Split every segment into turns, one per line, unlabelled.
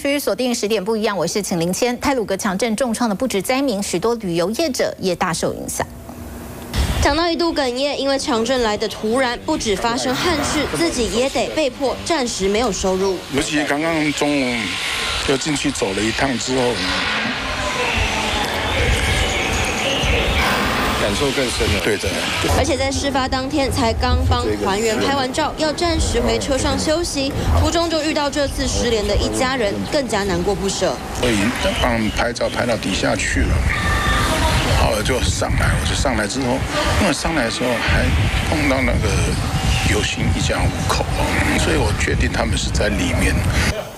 区锁定十点不一样，我是秦林谦。泰鲁格强震重创的不止灾民，许多旅游业者也大受影响。
讲到一度哽咽，因为强震来的突然，不止发生憾事，自己也得被迫暂时没有收入。
尤其刚刚中午又进去走了一趟之后。感受更深了，对的。
而且在事发当天才刚帮团员拍完照，要暂时回车上休息，途中就遇到这次失联的一家人，更加难过不舍。
我已经帮拍照拍到底下去了，好了就上来，我就上来之后，因为上来的时候还碰到那个游行一家五口，所以我决定他们是在里面。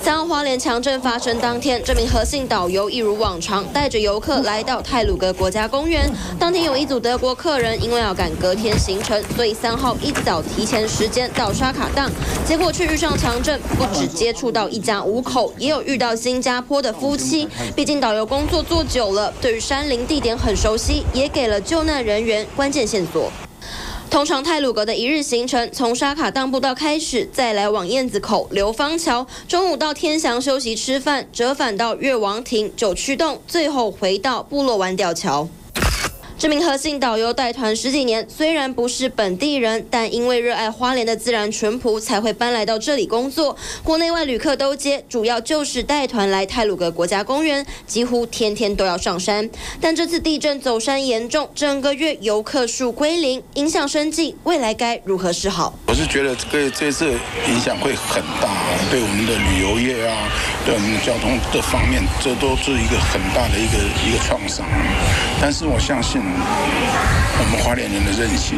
三号花莲强震发生当天，这名何姓导游一如往常带着游客来到泰鲁格国家公园。当天有一组德国客人因为要赶隔天行程，所以三号一早提前时间到刷卡档，结果却遇上强震，不止接触到一家五口，也有遇到新加坡的夫妻。毕竟导游工作做久了，对于山林地点很熟悉，也给了救难人员关键线索。通常泰鲁阁的一日行程，从沙卡当步道开始，再来往燕子口、流芳桥，中午到天祥休息吃饭，折返到越王亭、九曲洞，最后回到部落湾吊桥。这名核心导游带团十几年，虽然不是本地人，但因为热爱花莲的自然淳朴，才会搬来到这里工作。国内外旅客都接，主要就是带团来泰鲁格国家公园，几乎天天都要上山。但这次地震走山严重，整个月游客数归零，影响生计，未来该如何是好？
我是觉得这个这次影响会很大，对我们的旅游业啊，对我们的交通的方面，这都是一个很大的一个一个创伤。但是我相信。我们花莲人的韧性。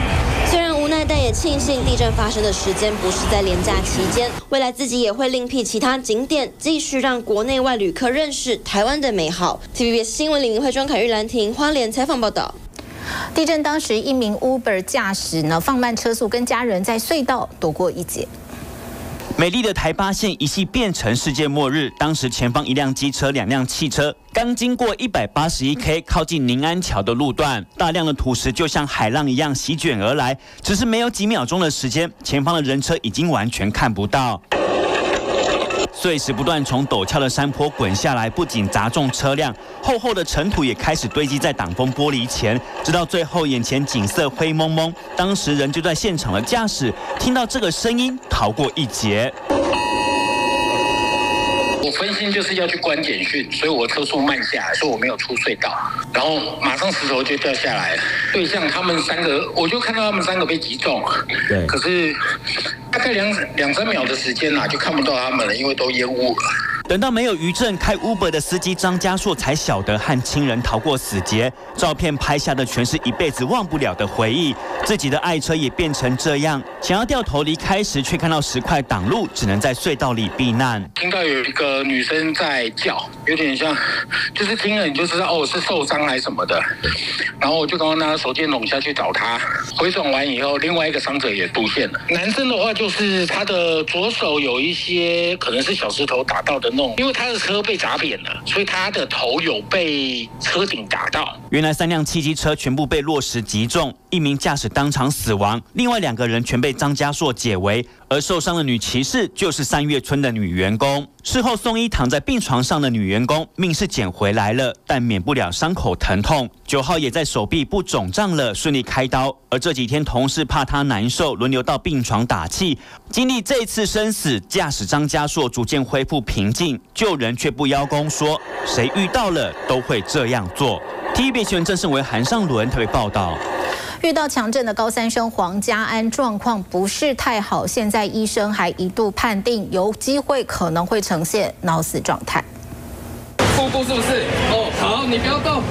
虽然无奈，但也庆幸地震发生的时间不是在廉价期间。未来自己也会另辟其他景点，继续让国内外旅客认识台湾的美好。TVBS 新闻领会庄凯玉兰亭花莲采访报道。
地震当时，一名 Uber 驾驶呢放慢车速，跟家人在隧道躲过一劫。
美丽的台八线一系变成世界末日。当时前方一辆机车、两辆汽车刚经过一百八十一 K 靠近宁安桥的路段，大量的土石就像海浪一样席卷而来。只是没有几秒钟的时间，前方的人车已经完全看不到。碎石不断从陡峭的山坡滚下来，不仅砸中车辆，厚厚的尘土也开始堆积在挡风玻璃前，直到最后眼前景色灰蒙蒙。当时人就在现场的驾驶听到这个声音，逃过一劫。
我分心就是要去关简讯，所以我车速慢下来，说我没有出隧道，然后马上石头就掉下来了。对象他们三个，我就看到他们三个被击中，对，可是大概两两三秒的时间呐，就看不到他们了，因为都烟雾了。
等到没有余震，开 Uber 的司机张家硕才晓得和亲人逃过死劫。照片拍下的全是一辈子忘不了的回忆。自己的爱车也变成这样，想要掉头离开时，却看到石块挡路，只能在隧道里避难。
听到有一个女生在叫，有点像，就是听了你就知道哦是受伤还是什么的。然后我就刚刚拿手电筒下去找她，回转完以后，另外一个伤者也出现了。男生的话就是他的左手有一些可能是小石头打到的。因为他的车被砸扁了，所以他的头有被车顶打到。
原来三辆汽机车全部被落石击中，一名驾驶当场死亡，另外两个人全被张家硕解围。而受伤的女骑士就是三月村的女员工。事后送医躺在病床上的女员工命是捡回来了，但免不了伤口疼痛。九号也在手臂不肿胀了，顺利开刀。而这几天同事怕她难受，轮流到病床打气。经历这次生死，驾驶张家硕逐渐恢复平静，救人却不邀功，说谁遇到了都会这样做。T B 新闻正是为韩尚伦特别报道。
遇到强震的高三生黄家安状况不是太好，现在医生还一度判定有机会可能会呈现脑死状态。
腹部是不是？哦，好，你不要动。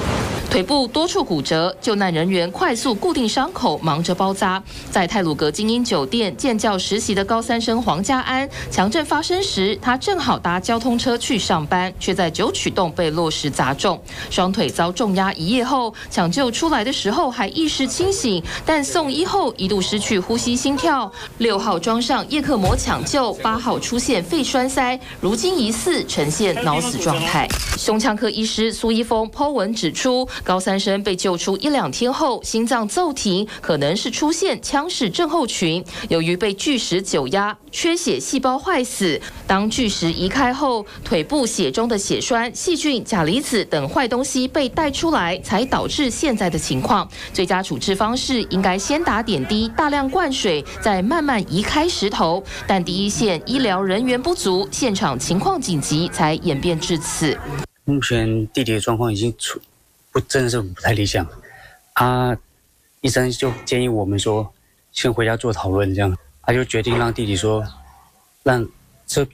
腿部多处骨折，救难人员快速固定伤口，忙着包扎。在泰鲁格精英酒店建教实习的高三生黄家安，强震发生时，他正好搭交通车去上班，却在九曲洞被落石砸中，双腿遭重压一夜后，抢救出来的时候还意识清醒，但送医后一度失去呼吸心跳。六号装上叶克膜抢救，八号出现肺栓塞，如今疑似呈现脑死状态。胸腔科医师苏一峰剖文指出。高三生被救出一两天后，心脏骤停，可能是出现腔室症候群。由于被巨石久压，缺血细胞坏死。当巨石移开后，腿部血中的血栓、细菌、钾离子等坏东西被带出来，才导致现在的情况。最佳处置方式应该先打点滴，大量灌水，再慢慢移开石头。但第一线医疗人员不足，现场情况紧急，才演变至此。
目前弟弟的状况已经出不真的是不太理想，啊，医生就建议我们说先回家做讨论，这样他就决定让弟弟说，让这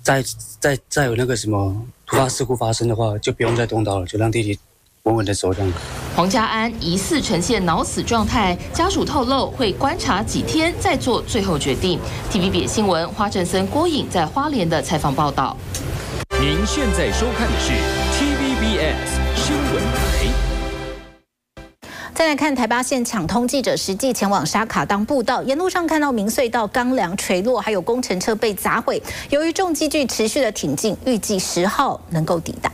再再再有那个什么突发事故发生的话，就不用再动刀了，就让弟弟稳稳的走这样。
黄家安疑似呈现脑死状态，家属透露会观察几天再做最后决定。TVB 新闻花振森、郭颖在花莲的采访报道。
您现在收看的是 TVBS
再来看台八线抢通记者实际前往沙卡当步道，沿路上看到明隧道钢梁垂落，还有工程车被砸毁。由于重机具持续的挺进，预计十号能够抵达。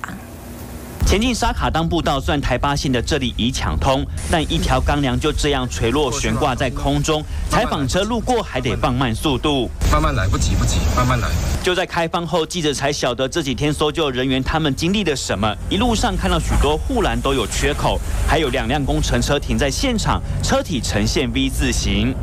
前进沙卡当步道算台八线的这里已抢通，但一条钢梁就这样垂落悬挂在空中，采访车路过还得放慢速度，
慢慢来，不急不急，慢慢来。
就在开放后，记者才晓得这几天搜救人员他们经历了什么。一路上看到许多护栏都有缺口，还有两辆工程车停在现场，车体呈现 V 字形。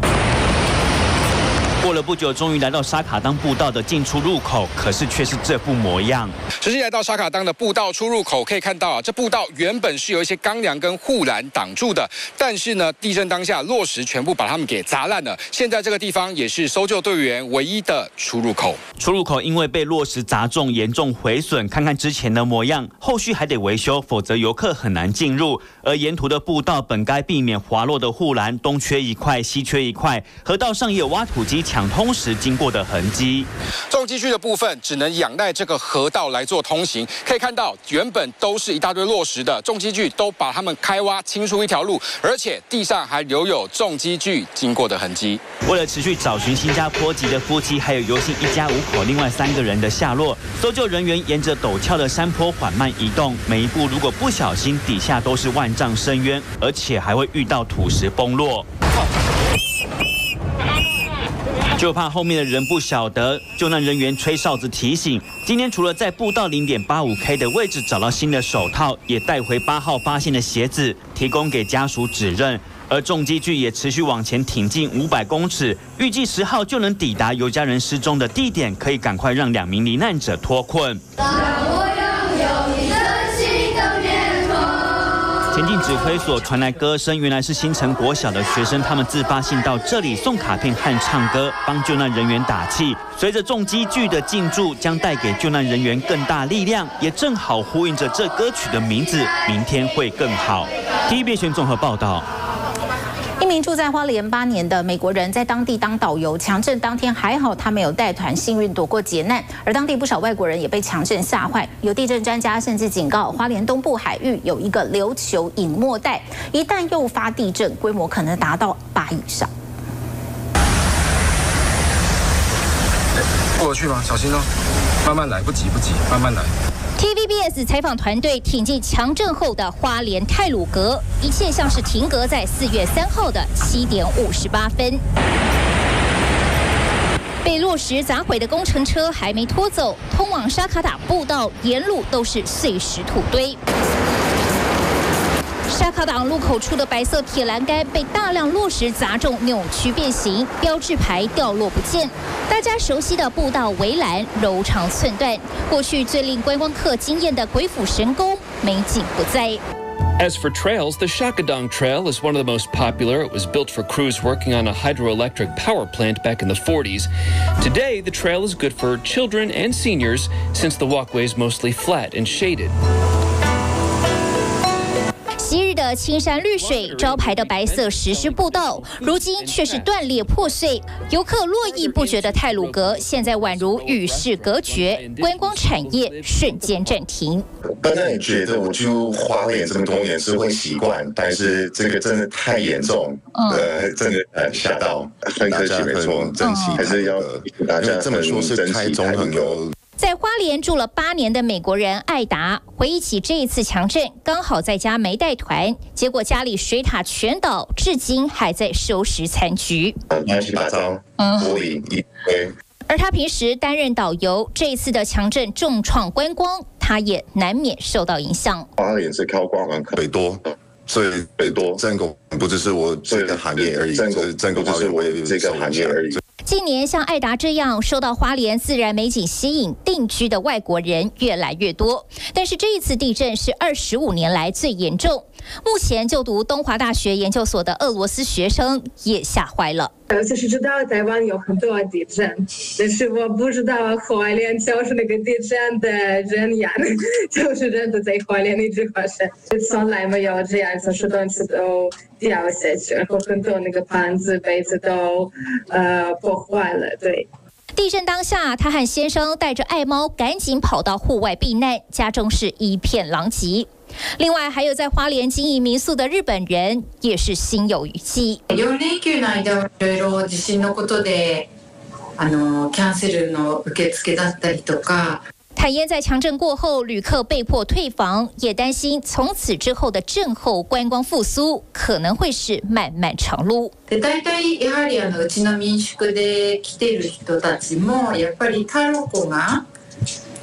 过了不久，终于来到沙卡当步道的进出入口，可是却是这副模样。
实际来到沙卡当的步道出入口，可以看到啊，这步道原本是有一些钢梁跟护栏挡住的，但是呢，地震当下落石全部把它们给砸烂了。现在这个地方也是搜救队员唯一的出入口。
出入口因为被落石砸中，严重毁损。看看之前的模样，后续还得维修，否则游客很难进入。而沿途的步道本该避免滑落的护栏，东缺一块，西缺一块。河道上也有挖土机抢通时经过的痕迹。
重机具的部分只能仰赖这个河道来做通行。可以看到，原本都是一大堆落石的重机具，都把它们开挖清出一条路，而且地上还留有重机具经过的痕迹。
为了持续找寻新加坡籍的夫妻，还有游姓一家五口另外三个人的下落，搜救人员沿着陡峭的山坡缓慢移动，每一步如果不小心，底下都是万丈深渊，而且还会遇到土石崩落。就怕后面的人不晓得，救难人员吹哨子提醒。今天除了在步道零点八五 K 的位置找到新的手套，也带回八号发现的鞋子，提供给家属指认。而重机具也持续往前挺进五百公尺，预计十号就能抵达有家人失踪的地点，可以赶快让两名罹难者脱困。前进指挥所传来歌声，原来是新城国小的学生，他们自发性到这里送卡片和唱歌，帮救难人员打气。随着重机具的进驻，将带给救难人员更大力量，也正好呼应着这歌曲的名字：明天会更好。第一遍选综合报道。
名住在花莲八年的美国人，在当地当导游。强震当天还好，他没有带团，幸运躲过劫难。而当地不少外国人也被强震吓坏。有地震专家甚至警告，花莲东部海域有一个琉球隐没带，一旦诱发地震，规模可能达到八以上。
过去吗？小心哦，慢慢来，不急不急，慢慢来。
TVBS 采访团队挺进强震后的花莲泰鲁阁，一切像是停格在四月三号的七点五十八分。被落石砸毁的工程车还没拖走，通往沙卡塔步道沿路都是碎石土堆。沙卡党路口处的白色铁栏杆被大量落石砸中，扭曲变形，标志牌掉落不见。大家熟悉的步道围栏柔肠寸断，过去最令观光客惊艳的鬼斧神工美景不在。
As for trails, the Shakadong Trail is one of the most popular. It was built for crews working on a hydroelectric power plant back in the 40s. Today, the trail is good for children and seniors since the walkway is mostly flat and shaded.
昔日的青山绿水，招牌的白色石狮步道，如今却是断裂破碎。游客络绎不绝的泰鲁阁，现在宛如与世隔绝，观光产业瞬间暂停。
本来觉得我就花莲这么多年是会习惯，但是这个真的太严重，呃，真的呃吓到，很可惜，没错，珍惜还是要大家
这么说是开中很有
在花莲住了八年的美国人艾达回忆起这一次强震，刚好在家没带团，结果家里水塔全倒，至今还在收拾残局。
乱七八糟，玻璃一堆。
而他平时担任导游，这一次的强震重创观光，他也难免受到影响。
花莲是靠观光客，北多，所以北多战狗不只是我这个行业而已，战狗战狗不是我也这个行业而已。
近年像艾达这样受到花莲自然美景吸引定居的外国人越来越多，但是这一次地震是二十五年来最严重。目前就读东华大学研究所的俄罗斯学生也吓坏了。
呃，就是知道台湾有很多地震，但是我不知道花莲就是那个地震的人呀，就是人都在花莲一直发生，从来没有这样，就是东西都掉下去，然后很多那个盘子、杯子都呃破坏了。对，
地震当下，他和先生带着爱猫赶紧跑到户外避难，家中是一片狼藉。另外，还有在花莲经营民宿的日本人也是心有余悸。
4連休の間はいろいろ地震のことであのキャンセルの受付だったりとか。
坦言在强震过后，旅客被迫退房，也担心从此之后的震后观光复苏可能会是漫漫长路。
で大体やはりあのうちの民宿で来てる人たちもやっぱりタロコが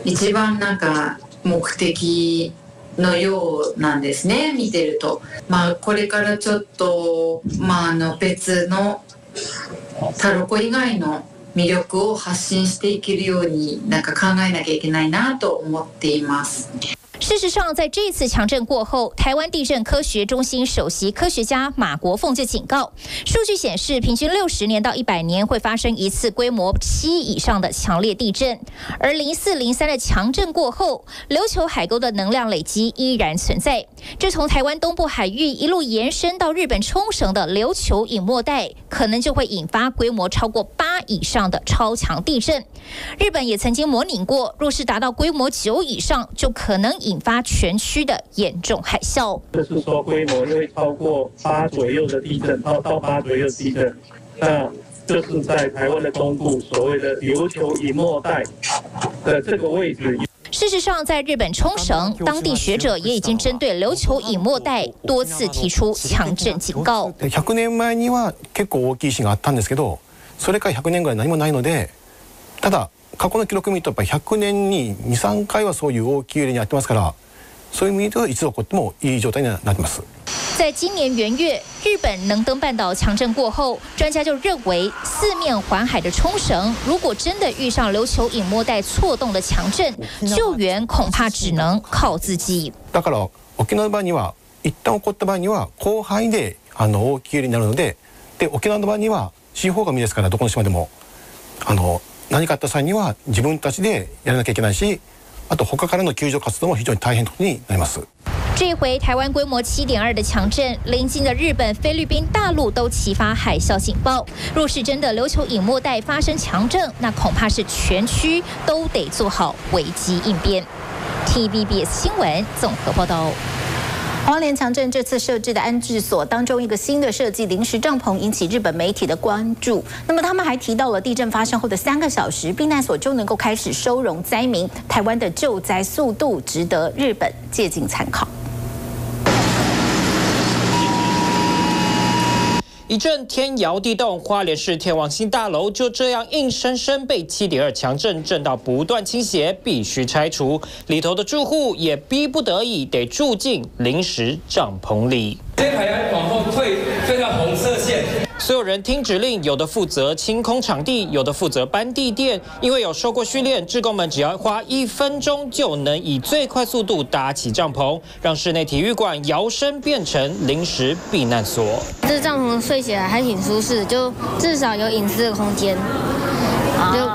一番なんか目的。 のようなんですね見てるとまあこれからちょっとまああの別のタロコ以外の魅力を発信していけるようになんか考えなきゃいけないなと思っています。
事实上，在这次强震过后，台湾地震科学中心首席科学家马国凤就警告，数据显示，平均六十年到一百年会发生一次规模七以上的强烈地震。而零四零三的强震过后，琉球海沟的能量累积依然存在。这从台湾东部海域一路延伸到日本冲绳的琉球隐没带，可能就会引发规模超过八以上的超强地震。日本也曾经模拟过，若是达到规模九以上，就可能引。引发全区的严重海啸，
就是说规模会超过八左右的地震，到到八左右的地震，那就是在台湾的东部所谓的琉球隐没带的这个位置。
事实上，在日本冲绳，当地学者也已经针对琉球隐没带多次提出强震警告。
100年前には結構大きい地震があったんですけど、それから100年ぐらい何もないので、ただ。 過去の記録見るとやっぱり100年に23回はそういう大きい揺れにやってますからそういう意味ではいつ起こってもいい状態になってます。
在今年元月，日本能登半岛强震过后，专家就认为四面环海的冲绳，如果真的遇上琉球隐没带错动的强震，救援恐怕只能靠自己。
だから沖縄の場合には一旦起こった場合には広範囲であの大きい揺れになるので、で沖縄の場合には四方が海ですからどこの島でもあの。何かあった際には自分たちでやらなきゃいけないしあと他からの救助活動も非常に大変になります。
这回台湾规模七点二的强震，临近的日本、菲律宾、大陆都启发海啸警报。若是真的琉球隐没带发生强震，那恐怕是全区都得做好危机应变。TVBS 新闻综合报道。
花莲强镇这次设置的安置所当中，一个新的设计临时帐篷引起日本媒体的关注。那么他们还提到了地震发生后的三个小时，避难所就能够开始收容灾民。台湾的救灾速度值得日本借鉴参考。
一阵天摇地动，花莲市天王星大楼就这样硬生生被七点二强震震到不断倾斜，必须拆除。里头的住户也逼不得已得住进临时帐篷里。
这排要往后退，退到红色线。
所有人听指令，有的负责清空场地，有的负责搬地垫。因为有受过训练，志工们只要花一分钟就能以最快速度搭起帐篷，让室内体育馆摇身变成临时避难所。
这帐篷睡起来还挺舒适，就至少有隐私的空间，就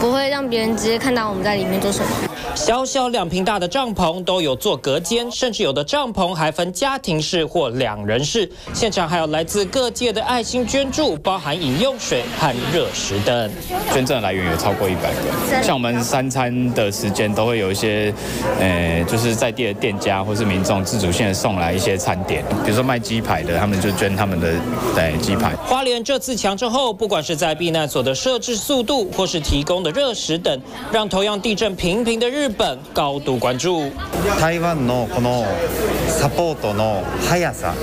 不会让别人直接看到我们在里面做什么。
小小两平大的帐篷都有做隔间，甚至有的帐篷还分家庭式或两人式。现场还有来自各界的爱心捐助，包含饮用水和热食等。
捐赠来源有超过一百个，像我们三餐的时间都会有一些，呃，就是在地的店家或是民众自主性的送来一些餐点，比如说卖鸡排的，他们就捐他们的对鸡排。
花莲这次强震后，不管是在避难所的设置速度，或是提 供的热食等，让同样地震频频的日本高度关注。
台湾のこのサポートの速さ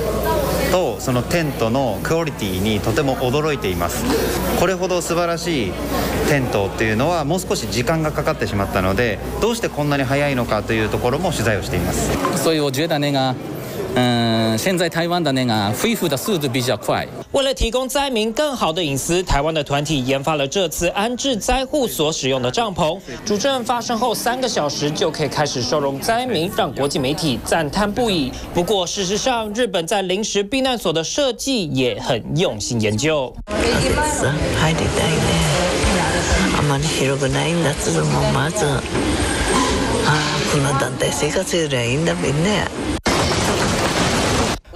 とそのテントのクオリティに とても驚いています。これほど素晴らしいテントっていうのはもう少し時間がかかってしまったので、どうしてこんなに早いのかというところも取材をしています。
所以我觉得那个。嗯，现在台湾的那个恢复的速度比较快。
为了提供灾民更好的隐私，台湾的团体研发了这次安置灾户所使用的帐篷。主震发生后三个小时就可以开始收容灾民，让国际媒体赞叹不已。不过，事实上，日本在临时避难所的设计也很用心研究。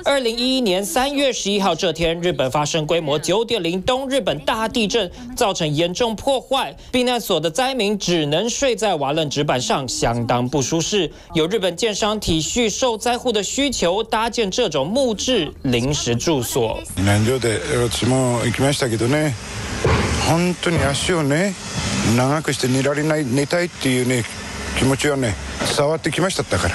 二零一一年三月十一号这天，日本发生规模九点零东日本大地震，造成严重破坏。避难所的灾民只能睡在瓦楞纸板上，相当不舒适。有日本建商体恤受灾户的需求，搭建这种木质临时住所。
南城で私も行きましたけどね、本当に足をね長くして寝られない寝たいっていうね気持ちはね伝わってきましただから。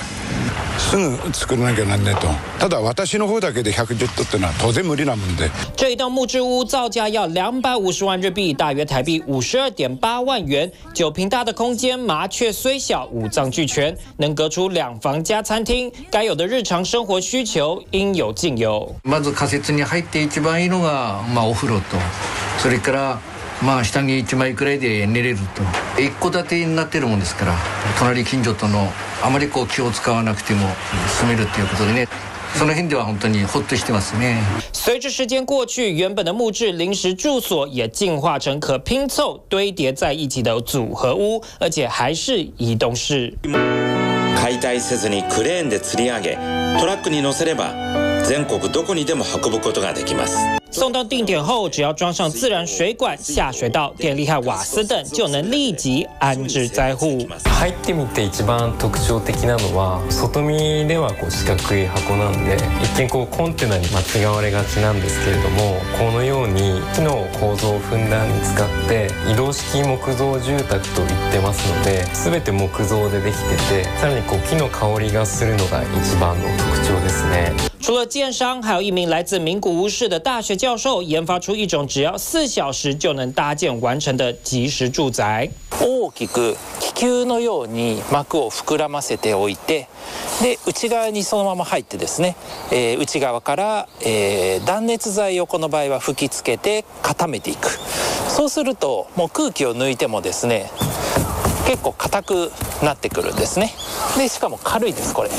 すぐ作らなきゃなんねとただ私の方だけで110トってのは当然無理なもんで
这一栋木质屋造价要两百五十万日币，大约台币五十二点八万元。九平大的空间，麻雀虽小，五脏俱全，能隔出两房加餐厅，该有的日常生活需求应有尽有。
まず仮設に入って一番いいのがまあお風呂と、それから まあ下着一枚くらいで寝れると。一戸建てになってるもんですから、隣近所とのあまりこう気を使わなくても住めるということでね。その辺では本当にほっとしてますね。
随着时间过去，原本的木质临时住所也进化成可拼凑堆叠在一起的组合屋，而且还是移动式。
解体せずにクレーンで吊り上げ、トラックに乗せれば全国どこにでも運ぶことができます。
送到定点后，只要装上自然水管、下水道、电力和瓦斯等，就能立即安置灾户。
入ってみて一番特徴的なのは、外見ではこう四角い箱なんで、一見こうコンテナに間違われがちなんですけれども、このように木の構造をふんだんに使って移動式木造住宅と言ってますので、全て木造でできてて、さらにこう木の香りがするのが一番の特徴ですね。
除了建商，还有一名来自名古屋市的大学 教授研发出一种只要四小时就能搭建完成的即时住宅。
大きく気球のように膜を膨らませておいて、で内側にそのまま入ってですね、えー、内側から、えー、断熱材をこの場合は吹きつけて固めていく。そうするともう空気を抜いてもですね。結構硬くなってくるんですねでしかも軽いですこれ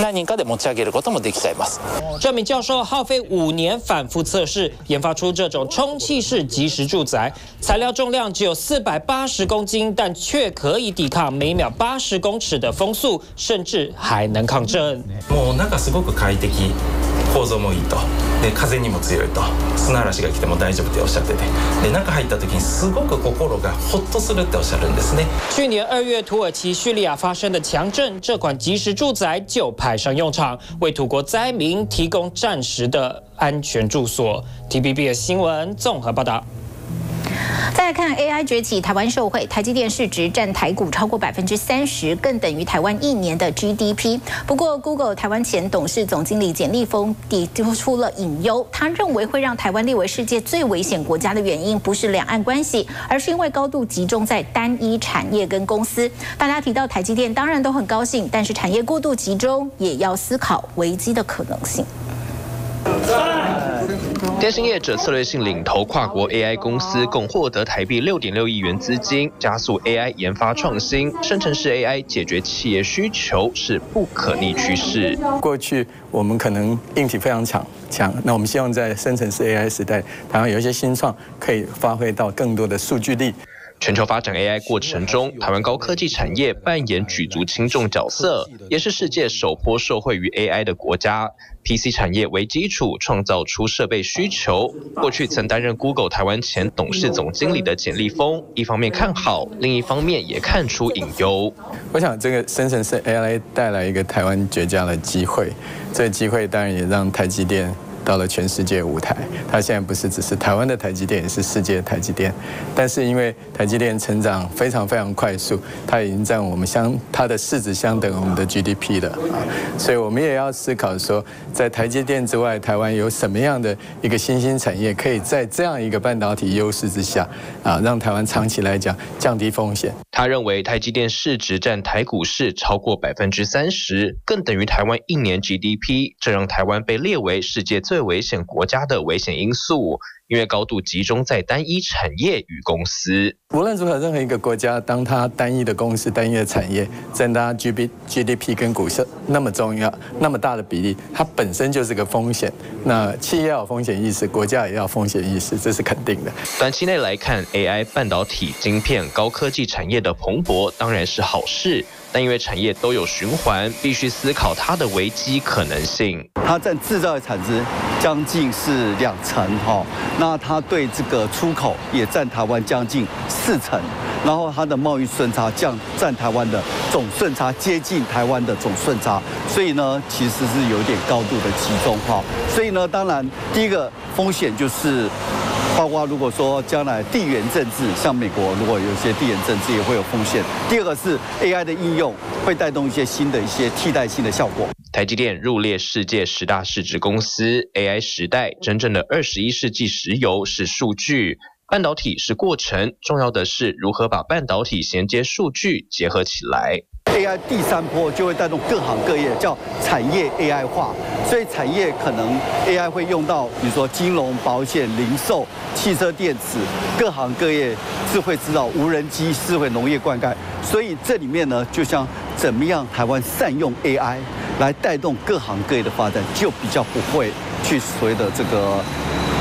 何人かで持ち上げることもできちゃいます。
这名教授耗费五年反复测试，研发出这种充气式即时住宅，材料重量只有四百八十公斤，但却可以抵抗每秒八十公尺的风速，甚至还能抗震。
もうなんかすごく快適。 構造もいいとで風にも強いと砂嵐が来ても大丈夫っておっしゃっててで中入った時にすごく心がホッとするっておっしゃるんですね
去年二月土耳其叙利亚发生的强震，这款即时住宅就派上用场，为土国灾民提供暂时的安全住所。TBB 的新闻综合报道。再来看 AI 崛起，台湾受惠，台积电市值占台股超过百分之三十，更等于台湾一年的 GDP。不过，Google 台湾前董事总经理简立峰提出了隐忧，他认为会让台湾列为世界最危险国家的原因，不是两岸关系，而是因为高度集中在单一产业跟公司。大家提到台积电，当然都很高兴，但是产业过度集中，也要思考危机的可能性。
电信业者策略性领投跨国 AI 公司，共获得台币六点六亿元资金，加速 AI 研发创新。生成式 AI 解决企业需求是不可逆趋势。
过去我们可能硬体非常强强，那我们希望在生成式 AI 时代，台湾有一些新创可以发挥到更多的数据力。
全球发展 AI 过程中，台湾高科技产业扮演举足轻重角色，也是世界首波受惠于 AI 的国家。PC 产业为基础，创造出设备需求。过去曾担任 Google 台湾前董事总经理的简立峰，一方面看好，另一方面也看出隐忧。
我想这个生成式 AI 带来一个台湾绝佳的机会，这个机会当然也让台积电到了全世界舞台。它现在不是只是台湾的台积电，也是世界的台积电。但是因为台积电成长非常非常快速，它已经占我们相它的市值相等我们的 GDP 了啊，所以我们也要思考说，在台积电之外，台湾有什么样的一个新兴产业，可以在这样一个半导体优势之下啊，让台湾长期来讲降低风险。
他认为台积电市值占台股市超过百分之三十，更等于台湾一年 GDP，这让台湾被列为世界最危险国家的危险因素。因为高度集中在单一产业与公司。
无论如何，任何一个国家，当它单一的公司、单一的产业占它 G B G D P 跟股市那么重要、那么大的比例，它本身就是个风险。那企业要有风险意识，国家也要风险意识，这是肯定的。
短期内来看，AI、半导体、晶片、高科技产业的蓬勃当然是好事。但因为产业都有循环，必须思考它的危机可能性。
它占制造的产值将近是两成哈，那它对这个出口也占台湾将近四成，然后它的贸易顺差降占台湾的总顺差接近台湾的总顺差，所以呢，其实是有点高度的集中哈。所以呢，当然第一个风险就是。包括如果说将来地缘政治，像美国如果有一些地缘政治也会有风险。第二个是 AI 的应用会带动一些新的一些替代性的效果。
台积电入列世界十大市值公司，AI 时代真正的二十一世纪石油是数据，半导体是过程，重要的是如何把半导体衔接数据结合起来。
AI 第三波就会带动各行各业，叫产业 AI 化，所以产业可能 AI 会用到，比如说金融、保险、零售、汽车电子，各行各业智慧制造、无人机、智慧农业灌溉，所以这里面呢，就像怎么样台湾善用 AI 来带动各行各业的发展，就比较不会去所谓的这个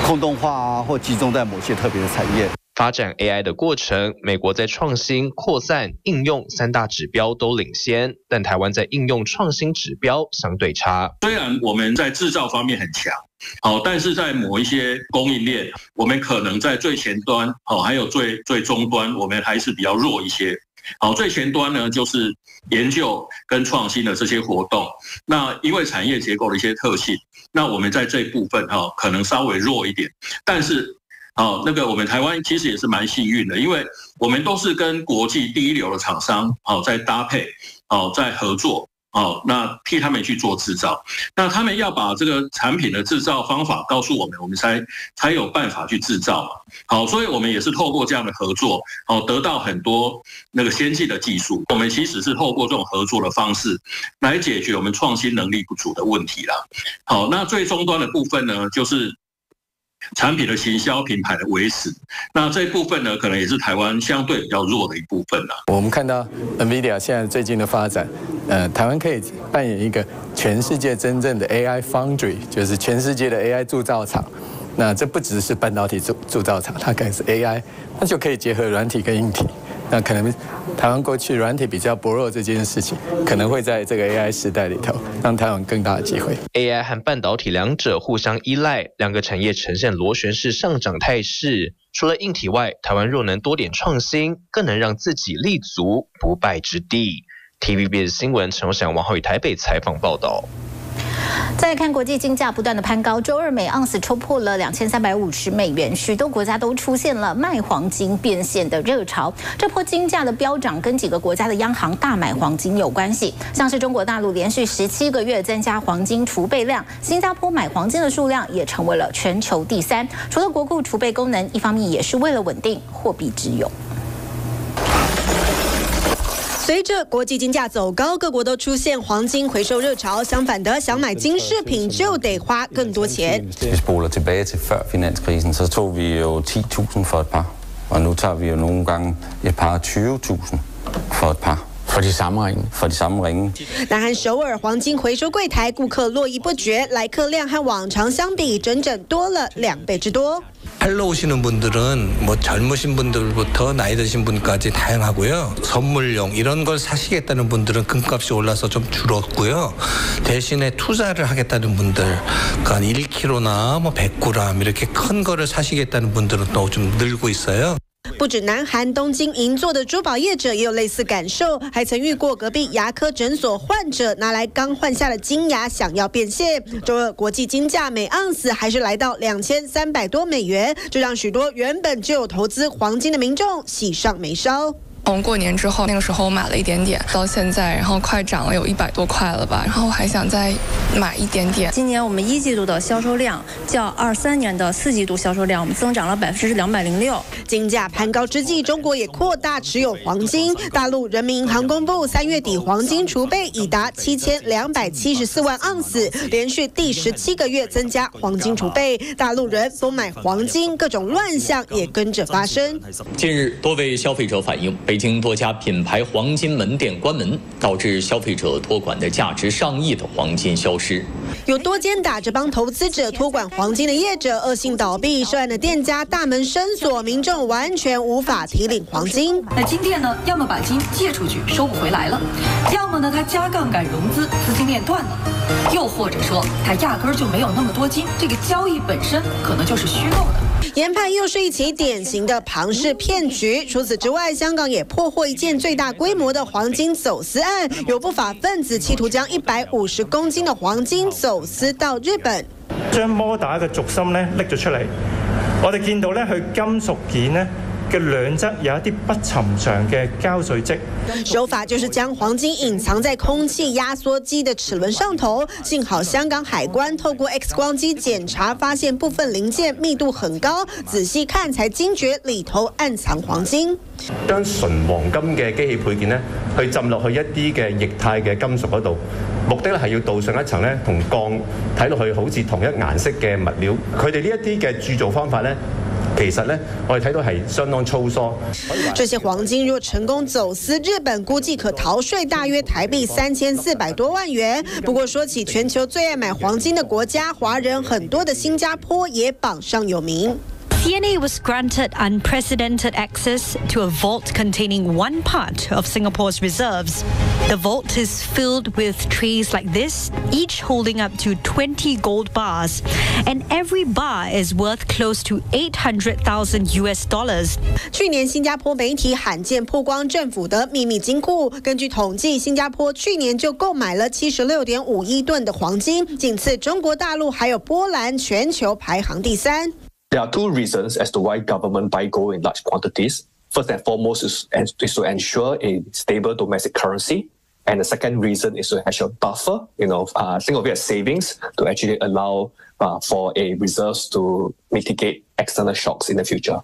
空洞化啊，或集中在某些特别的产业。
发展 AI 的过程，美国在创新、扩散、应用三大指标都领先，但台湾在应用创新指标相对差。
虽然我们在制造方面很强，好，但是在某一些供应链，我们可能在最前端，好，还有最最终端，我们还是比较弱一些。好，最前端呢，就是研究跟创新的这些活动。那因为产业结构的一些特性，那我们在这一部分哈，可能稍微弱一点，但是。好，那个我们台湾其实也是蛮幸运的，因为我们都是跟国际第一流的厂商好在搭配，好在合作，好那替他们去做制造，那他们要把这个产品的制造方法告诉我们，我们才才有办法去制造嘛。好，所以我们也是透过这样的合作，好得到很多那个先进的技术。我们其实是透过这种合作的方式来解决我们创新能力不足的问题啦。好，那最终端的部分呢，就是。产品的行销、品牌的维持，那这一部分呢，可能也是台湾相对比较弱的一部分了。
我们看到 NVIDIA 现在最近的发展，呃，台湾可以扮演一个全世界真正的 AI Foundry，就是全世界的 AI 铸造厂。那这不只是半导体铸铸造厂，它更是 AI，它就可以结合软体跟硬体。那可能台湾过去软体比较薄弱这件事情，可能会在这个 AI 时代里头，让台湾更大的机会。
AI 和半导体两者互相依赖，两个产业呈现螺旋式上涨态势。除了硬体外，台湾若能多点创新，更能让自己立足不败之地。TVB 的新闻陈荣祥、王浩宇台北采访报道。
再看国际金价不断的攀高，周二每盎司冲破了两千三百五十美元，许多国家都出现了卖黄金变现的热潮。这波金价的飙涨跟几个国家的央行大买黄金有关系，像是中国大陆连续十七个月增加黄金储备量，新加坡买黄金的数量也成为了全球第三。除了国库储备功能，一方面也是为了稳定货币之用。
随着国际金价走高，各国都出现黄金回收热潮。相反的，想买金饰品就得花更多钱。
Vi spoler tilbage til før finanskrisen, så tog vi jo 10.000 for et par, og nu tager vi jo nogle gange et par 20.000 for et par.
南韩首尔黄金回收柜台顾客络绎不绝，来客量和往常相比，整整多了两倍之多。
팔러 오시는 분들은 뭐 젊으신 분들부터 나이 드신 분까지 다양하고요. 선물용 이런 걸 사시겠다는 분들은 금값이 올라서 좀 줄었고요. 대신에 투자를 하겠다는 분들, 그러니까 1kg나 뭐 100g 이렇게 큰 거를 사시겠다는 분들은 또 좀 늘고 있어요.
不止南韩东京银座的珠宝业者也有类似感受，还曾遇过隔壁牙科诊所患者拿来刚换下的金牙想要变现。周二国际金价每盎司还是来到两千三百多美元，这让许多原本就有投资黄金的民众喜上眉梢。
从过年之后，那个时候我买了一点点，到现在，然后快涨了有一百多块了吧，然后还想再买一点点。
今年我们一季度的销售量较二三年的四季度销售量，我们增长了百分之两百零六。
金价攀高之际，中国也扩大持有黄金。大陆人民银行公布，三月底黄金储备已达七千两百七十四万盎司，连续第十七个月增加黄金储备。大陆人疯买黄金，各种乱象也跟着发生。
近日，多位消费者反映。北京多家品牌黄金门店关门，导致消费者托管的价值上亿的黄金消失。
有多间打着帮投资者托管黄金的业者恶性倒闭，涉案的店家大门深锁，民众完全无法提领黄金。
那金店呢？要么把金借出去收不回来了，要么呢他加杠杆融资，资金链断了，又或者说他压根儿就没有那么多金，这个交易本身可能就是虚构的。
研判又是一起典型的庞氏骗局。除此之外，香港也破获一件最大规模的黄金走私案，有不法分子企图将一百五十公斤的黄金走私到日本。
将摩打嘅轴心呢拎咗出嚟，我哋见到咧佢金属件咧。嘅兩側有一啲不尋常嘅膠水跡。
手法就是將黃金隱藏在空氣壓縮機的齒輪上頭。幸好香港海關透過 X 光機檢查，發現部分零件密度很高，仔細看才驚覺裏頭暗藏黃金。
將純黃金嘅機器配件呢，去浸落去一啲嘅液態嘅金屬嗰度，目的咧係要鍍上一層咧同鋼睇落去好似同一顏色嘅物料。佢哋呢一啲嘅鑄造方法咧。其實呢，我哋睇到係相當粗疏。
這些黃金若成功走私日本，估計可逃稅大約台幣三千四百多萬元。不過說起全球最愛買黃金的國家，華人很多的新加坡也榜上有名。
CNA was granted unprecedented access to a vault containing one part of Singapore's reserves. The vault is filled with trees like this, each holding up to 20 gold bars, and every bar is worth close to 800,000 US dollars.
去年新加坡媒体罕见曝光政府的秘密金库。根据统计，新加坡去年就购买了76.5亿吨的黄金，仅次中国大陆还有波兰，全球排行第三。
There are two reasons as to why government buy gold in large quantities. First and foremost is, is to ensure a stable domestic currency. And the second reason is to actually buffer, you know, uh, think of it as savings to actually allow uh, for a reserves to mitigate external shocks in the future.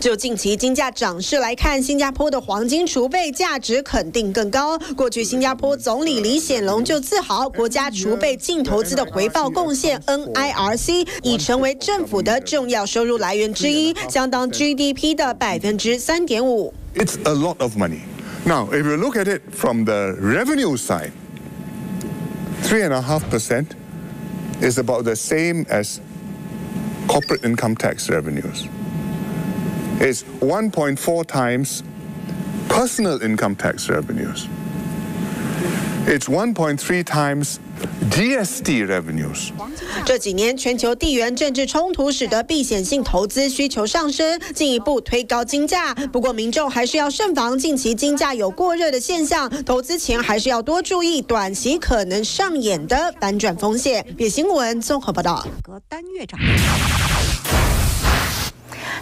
就近期金价涨势来看，新加坡的黄金储备价值肯定更高。过去新加坡总理李显龙就自豪，国家储备净投资的回报贡献 NIRC 已成为政府的重要收入来源之一，相当 GDP 的百分之三点五。
It's a lot of money. Now, if you look at it from the revenue side, three and a half percent is about the same as corporate income tax revenues. Is 1.4 times personal income tax revenues. It's 1.3 times GST revenues.
这几年全球地缘政治冲突使得避险性投资需求上升，进一步推高金价。不过民众还是要慎防近期金价有过热的现象，投资前还是要多注意短期可能上演的反转风险。别新闻综合报道。单月涨。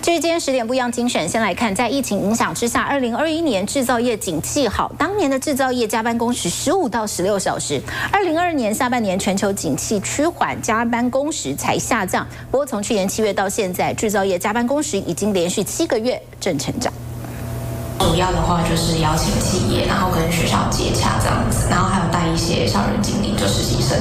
这是今天十点不一样精选。先来看，在疫情影响之下，二零二一年制造业景气好，当年的制造业加班工时十五到十六小时。二零二二年下半年全球景气趋缓，加班工时才下降。不过从去年七月到现在，制造业加班工时已经连续七个月正成长。
主要的话就是邀请企业，然后跟学校接洽这样子，然后还有带一些校园经理，就实习生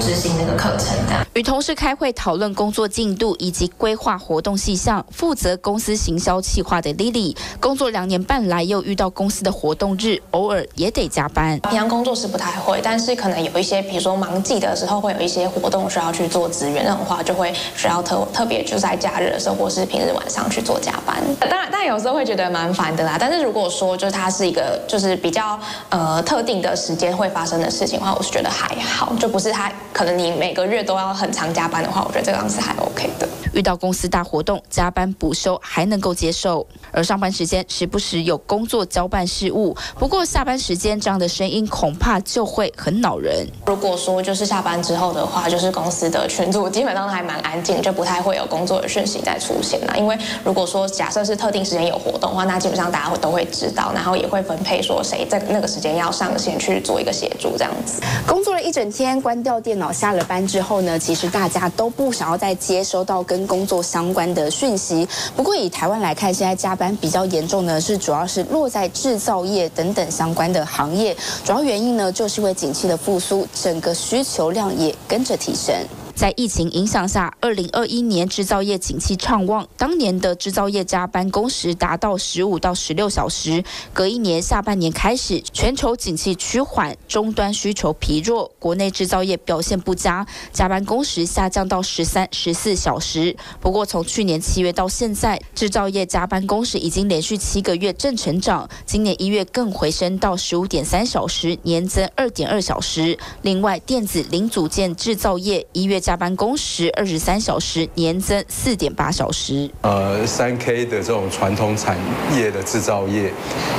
执行那个课程这样。
与同事开会讨论工作进度以及规划活动细项，负责公司行销企划的 Lily，工作两年半来又遇到公司的活动日，偶尔也得加班。
平常工作是不太会，但是可能有一些，比如说忙季的时候，会有一些活动需要去做资源，那种话就会需要特特别就在假日的时候，或是平日晚上去做加班。当然，但有时候会觉得蛮烦的啦。但是如果说就是它是一个就是比较呃特定的时间会发生的事情的话，我是觉得还好，就不是它可能你每个月都要很。长加班的话，我觉得这个样子还 OK 的。
遇到公司大活动，加班补休还能够接受。而上班时间时不时有工作交办事务，不过下班时间这样的声音恐怕就会很恼人。
如果说就是下班之后的话，就是公司的群组基本上还蛮安静，就不太会有工作的讯息在出现啦。因为如果说假设是特定时间有活动的话，那基本上大家会都会知道，然后也会分配说谁在那个时间要上线去做一个协助这样子。
工作了一整天，关掉电脑，下了班之后呢，其实大家都不想要再接收到跟工作相关的讯息。不过以台湾来看，现在加班比较严重呢，是主要是落在制造业等等相关的行业。主要原因呢，就是因为景气的复苏，整个需求量也跟着提升。
在疫情影响下，二零二一年制造业景气畅旺，当年的制造业加班工时达到十五到十六小时。隔一年下半年开始，全球景气趋缓，终端需求疲弱，国内制造业表现不佳，加班工时下降到十三、十四小时。不过从去年七月到现在，制造业加班工时已经连续七个月正成长，今年一月更回升到十五点三小时，年增二点二小时。另外，电子零组件制造业一月加班工时二十三小时，年增四点八小时。
呃，三 K 的这种传统产业的制造业，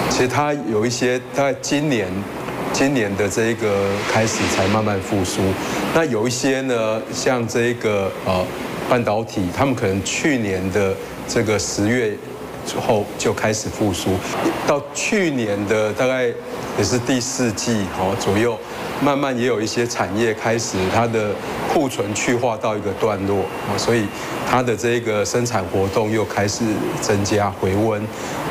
其实它有一些，它今年今年的这个开始才慢慢复苏。那有一些呢，像这个呃半导体，他们可能去年的这个十月之后就开始复苏，到去年的大概也是第四季哦左右。慢慢也有一些产业开始它的库存去化到一个段落啊，所以它的这个生产活动又开始增加回温，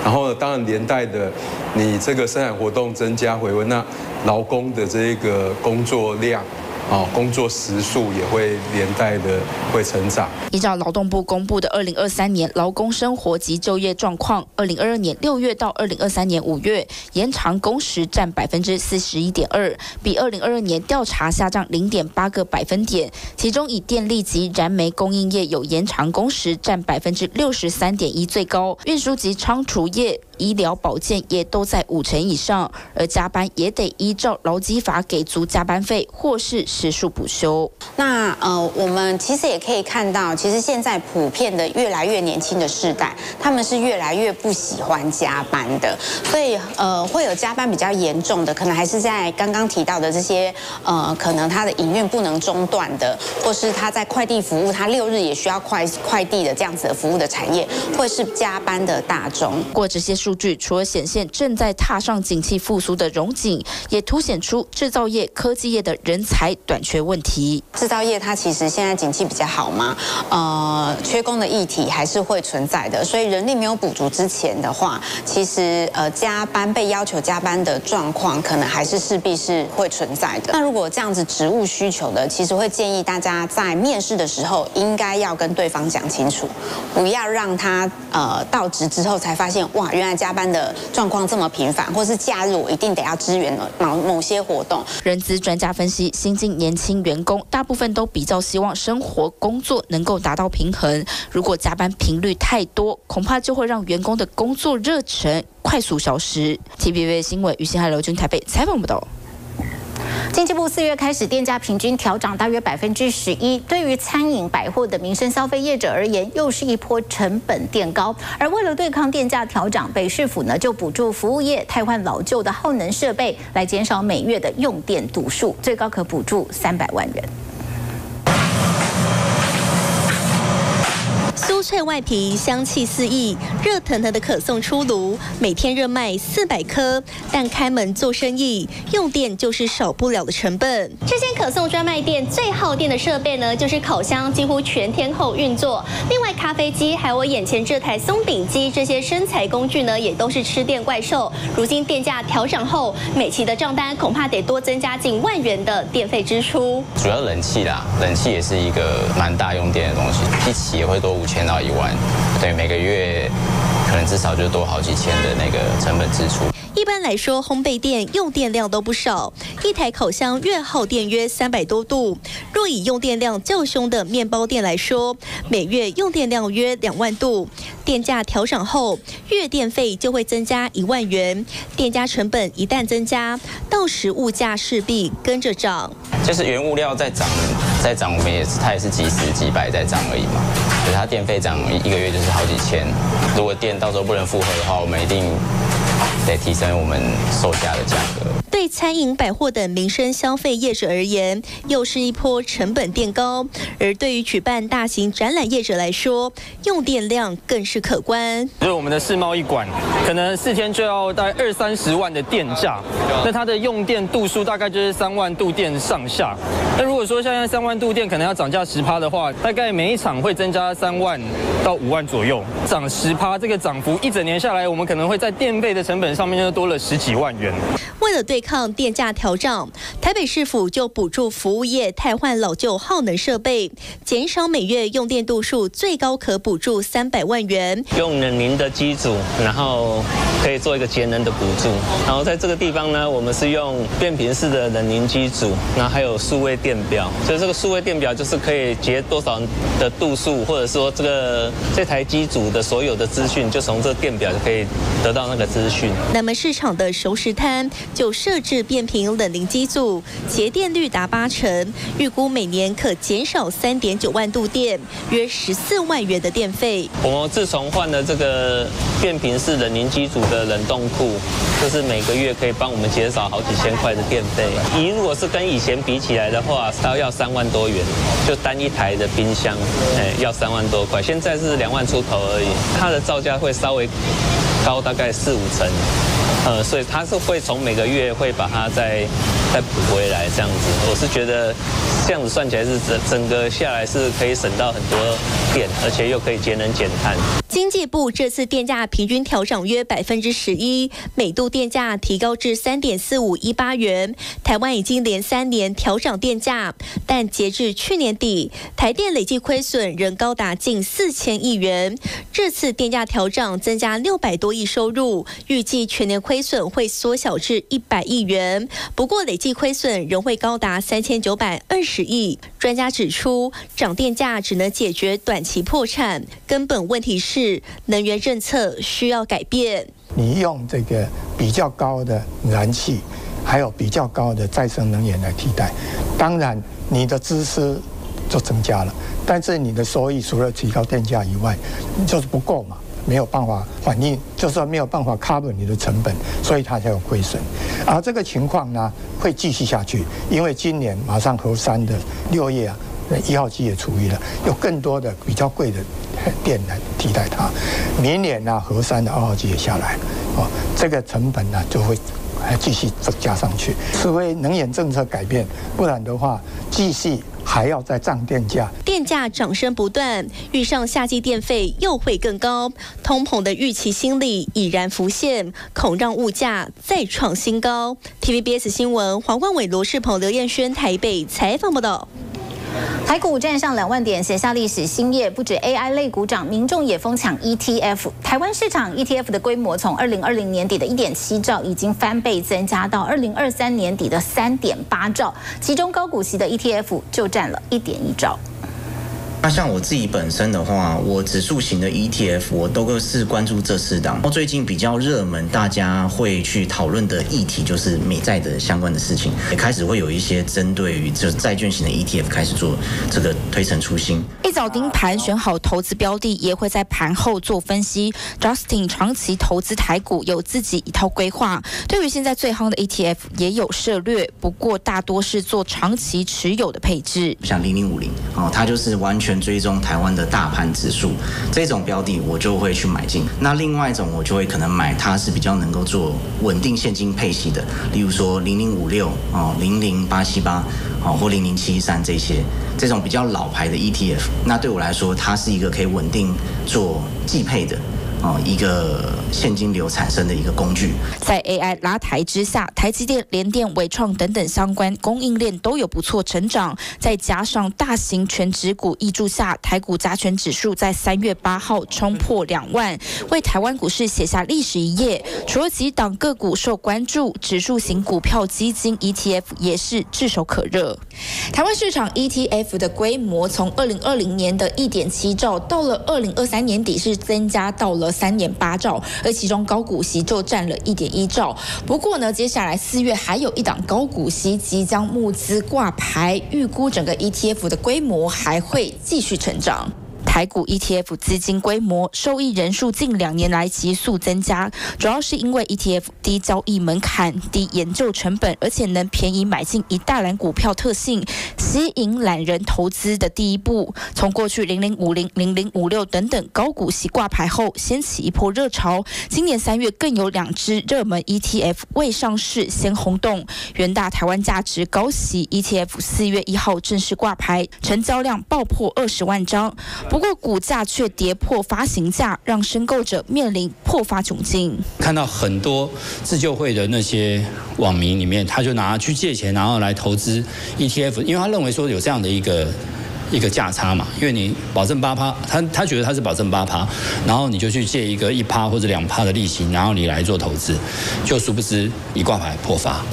然后呢，当然连带的你这个生产活动增加回温，那劳工的这个工作量。哦，工作时数也会连带的会成长。
依照劳动部公布的二零二三年劳工生活及就业状况，二零二二年六月到二零二三年五月延长工时占百分之四十一点二，比二零二二年调查下降零点八个百分点。其中以电力及燃煤供应业有延长工时占百分之六十三点一最高，运输及仓储业。医疗保健也都在五成以上，而加班也得依照劳基法给足加班费或是时数补休。
那呃，我们其实也可以看到，其实现在普遍的越来越年轻的世代，他们是越来越不喜欢加班的，所以呃，会有加班比较严重的，可能还是在刚刚提到的这些呃，可能他的营运不能中断的，或是他在快递服务，他六日也需要快快递的这样子的服务的产业，会是加班的大众。
过这些。数据除了显现正在踏上景气复苏的荣景，也凸显出制造业、科技业的人才短缺问题。
制造业它其实现在景气比较好嘛，呃，缺工的议题还是会存在的。所以人力没有补足之前的话，其实呃加班被要求加班的状况，可能还是势必是会存在的。那如果这样子职务需求的，其实会建议大家在面试的时候，应该要跟对方讲清楚，不要让他呃到职之后才发现，哇，原来。加班的状况这么频繁，或是假日我一定得要支援某某些活动。
人资专家分析，新进年轻员工大部分都比较希望生活工作能够达到平衡。如果加班频率太多，恐怕就会让员工的工作热忱快速消失。TVB 新闻于新海刘军台北采访报道。
经济部四月开始电价平均调涨大约百分之十一，对于餐饮、百货的民生消费业者而言，又是一波成本垫高。而为了对抗电价调涨，北市府呢就补助服务业汰换老旧的耗能设备，来减少每月的用电度数，最高可补助三百万元。
酥脆外皮，香气四溢，热腾腾的可颂出炉，每天热卖四百颗。但开门做生意，用电就是少不了的成本。
这间可颂专卖店最耗电的设备呢，就是烤箱，几乎全天候运作。另外，咖啡机还有我眼前这台松饼机，这些生材工具呢，也都是吃电怪兽。如今电价调整后，每期的账单恐怕得多增加近万元的电费支出。
主要冷气啦，冷气也是一个蛮大用电的东西，一起也会多五千。到一万，对，每个月可能至少就多好几千的那个成本支出。
一般来说，烘焙店用电量都不少，一台烤箱月耗电约三百多度。若以用电量较凶的面包店来说，每月用电量约两万度。电价调整后，月电费就会增加一万元。电价成本一旦增加，到时物价势必跟着涨。
就是原物料在涨，在涨，我们也是它也是几十几百在涨而已嘛。它电费涨一个月就是好几千，如果电到时候不能负荷的话，我们一定得提升我们售价的价格。
对餐饮、百货等民生消费业者而言，又是一波成本垫高；而对于举办大型展览业者来说，用电量更是可观。
就是我们的世贸一馆，可能四天就要大概二三十万的电价，那它的用电度数大概就是三万度电上下。那如果说现在三万度电可能要涨价十趴的话，大概每一场会增加三万到五万左右，涨十趴，这个涨幅一整年下来，我们可能会在电费的成本上面就多了十几万元。
为了对抗电价调涨，台北市府就补助服务业汰换老旧耗能设备，减少每月用电度数，最高可补助三百万元。
用冷凝的机组，然后可以做一个节能的补助。然后在这个地方呢，我们是用变频式的冷凝机组，然后还有数位电表。所以这个数位电表就是可以节多少的度数，或者说这个这台机组的所有的资讯，就从这个电表就可以得到那个资讯。
那么市场的熟食摊就设置变频冷凝机组，节电率达八成，预估每年可减少三点九万度电，约十四万元的电费。
我们自从换了这个变频式冷凝机组的冷冻库，就是每个月可以帮我们减少好几千块的电费。以如果是跟以前比起来的话，它要三万多元，就单一台的冰箱，哎，要三万多块。现在是两万出头而已，它的造价会稍微高大概四五层。呃，所以他是会从每个月会把它再再补回来这样子。我是觉得这样子算起来是整整个下来是可以省到很多电，而且又可以节能减碳。
经济部这次电价平均调涨约百分之十一，每度电价提高至三点四五一八元。台湾已经连三年调涨电价，但截至去年底，台电累计亏损仍高达近四千亿元。这次电价调涨增加六百多亿收入，预计全年亏损会缩小至一百亿元。不过累计亏损仍会高达三千九百二十十亿。专家指出，涨电价只能解决短期破产，根本问题是能源政策需要改变。
你用这个比较高的燃气，还有比较高的再生能源来替代，当然你的支出就增加了，但是你的收益除了提高电价以外，就是不够嘛。没有办法反映，就是说没有办法 cover 你的成本，所以它才有亏损。而这个情况呢，会继续下去，因为今年马上核三的六月啊，一号机也除役了，有更多的比较贵的电来替代它。明年呢，核三的二号机也下来，哦，这个成本呢就会还继续加上去。除非能源政策改变，不然的话，继续。还要再涨电价，
电价涨声不断，遇上夏季电费又会更高，通膨的预期心理已然浮现，恐让物价再创新高。TVBS 新闻黄冠伟、罗世鹏、刘彦轩台北采访报道。
台股站上两万点，写下历史新页。不止 AI 类股涨，民众也疯抢 ETF。台湾市场 ETF 的规模从二零二零年底的一点七兆，已经翻倍增加到二零二三年底的三点八兆，其中高股息的 ETF 就占了一点一兆。
那像我自己本身的话，我指数型的 ETF 我都是关注这四档。最近比较热门，大家会去讨论的议题就是美债的相关的事情，也开始会有一些针对于这债券型的 ETF 开始做这个推陈出新。
一早盯盘选好投资标的，也会在盘后做分析。Justin 长期投资台股有自己一套规划，对于现在最夯的 ETF 也有涉略，不过大多是做长期持有的配置。
像零零五零哦，它就是完全。追踪台湾的大盘指数这种标的，我就会去买进。那另外一种，我就会可能买它是比较能够做稳定现金配息的，例如说零零五六哦、零零八七八哦或零零七三这些这种比较老牌的 ETF。那对我来说，它是一个可以稳定做计配的。哦，一个现金流产生的一个工具。
在 AI 拉抬之下，台积电、联电、伟创等等相关供应链都有不错成长。再加上大型全指股挹注下，台股加权指数在三月八号冲破两万，为台湾股市写下历史一页。除了几档个股受关注，指数型股票基金 ETF 也是炙手可热。台湾市场 ETF 的规模从二零二零年的一点七兆，到了二零二三年底是增加到了。三点八兆，而其中高股息就占了一点一兆。不过呢，接下来四月还有一档高股息即将募资挂牌，预估整个 ETF 的规模还会继续成长。台股 ETF 资金规模、受益人数近两年来急速增加，主要是因为 ETF 低交易门槛、低研究成本，而且能便宜买进一大篮股票，特性吸引懒人投资的第一步。从过去零零五零、零零五六等等高股息挂牌后，掀起一波热潮。今年三月更有两只热门 ETF 未上市先轰动，元大台湾价值高息 ETF 四月一号正式挂牌，成交量爆破二十万张。不股价却跌破发行价，让申购者面临破发窘境。
看到很多自救会的那些网民里面，他就拿去借钱，然后来投资 ETF，因为他认为说有这样的一个一个价差嘛，因为你保证八趴，他他觉得他是保证八趴，然后你就去借一个一趴或者两趴的利息，然后你来做投资，就殊不知一挂牌破发，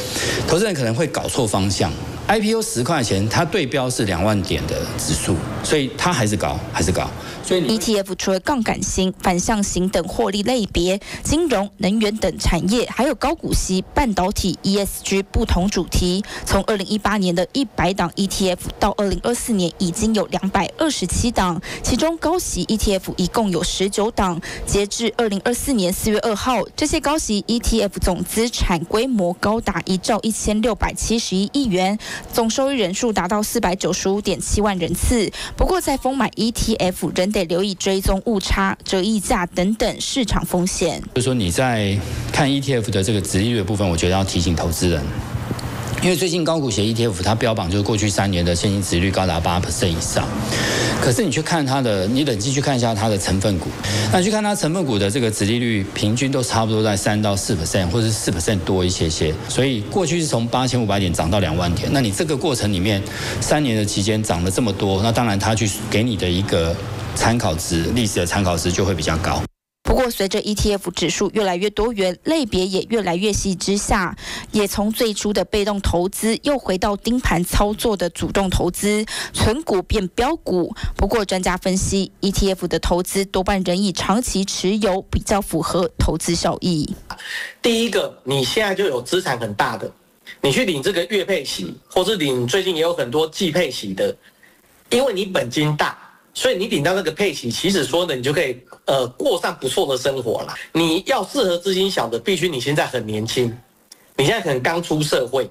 投资人可能会搞错方向。IPO 十块钱，它对标是两万点的指数，所以它还是高，还是高。所以
ETF 除了杠杆型、反向型等获利类别，金融、能源等产业，还有高股息、半导体、ESG 不同主题。从二零一八年的一百档 ETF 到二零二四年已经有两百二十七档，其中高息 ETF 一共有十九档。截至二零二四年四月二号，这些高息 ETF 总资产规模高达一兆一千六百七十一亿元。总收益人数达到四百九十五点七万人次。不过，在丰买 ETF 仍得留意追踪误差、折溢价等等市场风险。
就是说，你在看 ETF 的这个值利率的部分，我觉得要提醒投资人。因为最近高股息 ETF 它标榜就是过去三年的现金值率高达八 percent 以上，可是你去看它的，你冷静去看一下它的成分股，那去看它成分股的这个值利率，平均都差不多在三到四 percent，或者是四 percent 多一些些。所以过去是从八千五百点涨到两万点，那你这个过程里面三年的期间涨了这么多，那当然它去给你的一个参考值，历史的参考值就会比较高。
不过，随着 ETF 指数越来越多元，类别也越来越细之下，也从最初的被动投资又回到盯盘操作的主动投资，存股变标股。不过，专家分析，ETF 的投资多半仍以长期持有比较符合投资效益。
第一个，你现在就有资产很大的，你去领这个月配息，或是领最近也有很多季配息的，因为你本金大。所以你领到那个配息，其实说呢你就可以呃过上不错的生活了。你要适合资金小的，必须你现在很年轻，你现在可能刚出社会。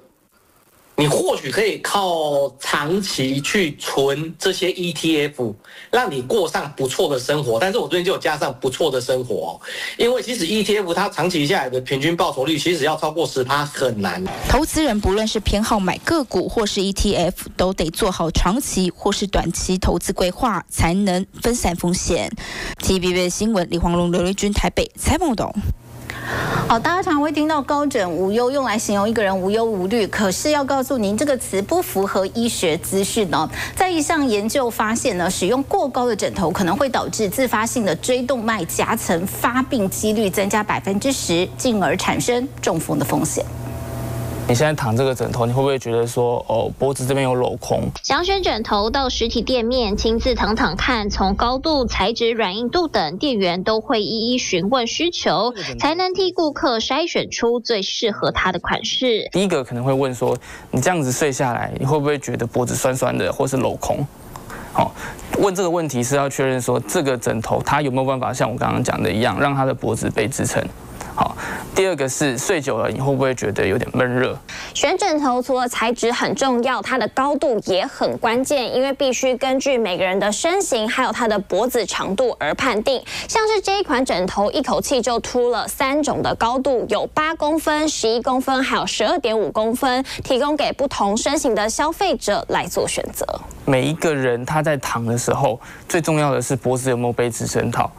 你或许可以靠长期去存这些 ETF，让你过上不错的生活。但是我最近就有加上不错的生活，因为其实 ETF 它长期下来的平均报酬率，其实要超过十趴很难。
投资人不论是偏好买个股或是 ETF，都得做好长期或是短期投资规划，才能分散风险。TVB 新闻李黄龙、刘丽君台北采访懂。好，大家常会听到高枕无忧用来形容一个人无忧无虑，可是要告诉您，这个词不符合医学资讯哦。在一项研究发现呢，使用过高的枕头可能会导致自发性的椎动脉夹层发病几率增加百分之十，进而产生中风的风险。
你现在躺这个枕头，你会不会觉得说，哦，脖子这边有镂空？
想选枕头到实体店面亲自躺躺看，从高度、材质、软硬度等，店员都会一一询问需求，才能替顾客筛选出最适合他的款式。
第一个可能会问说，你这样子睡下来，你会不会觉得脖子酸酸的，或是镂空？好，问这个问题是要确认说，这个枕头它有没有办法像我刚刚讲的一样，让他的脖子被支撑？好，第二个是睡久了，你会不会觉得有点闷热？
选枕头除了材质很重要，它的高度也很关键，因为必须根据每个人的身形还有他的脖子长度而判定。像是这一款枕头，一口气就出了三种的高度，有八公分、十一公分，还有十二点五公分，提供给不同身形的消费者来做选择。
每一个人他在躺的时候，最重要的是脖子有没有被支撑套。